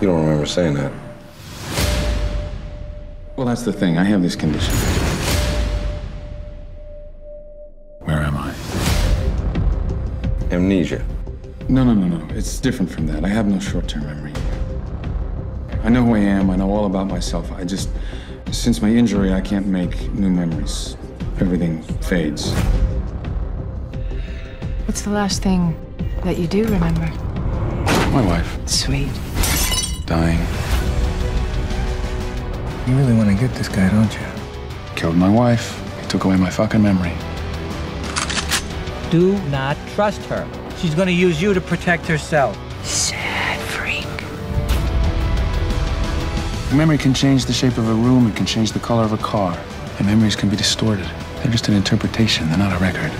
You don't remember saying that. Well, that's the thing. I have this condition. Where am I? Amnesia. No, no, no, no. It's different from that. I have no short term memory. I know who I am. I know all about myself. I just, since my injury, I can't make new memories. Everything fades. What's the last thing that you do remember? My wife Sweet. dying You really want to get this guy, don't you? killed my wife. He took away my fucking memory. Do not trust her. She's going to use you to protect herself. Sad freak. Memory can change the shape of a room. It can change the color of a car. And memories can be distorted. They're just an interpretation. They're not a record.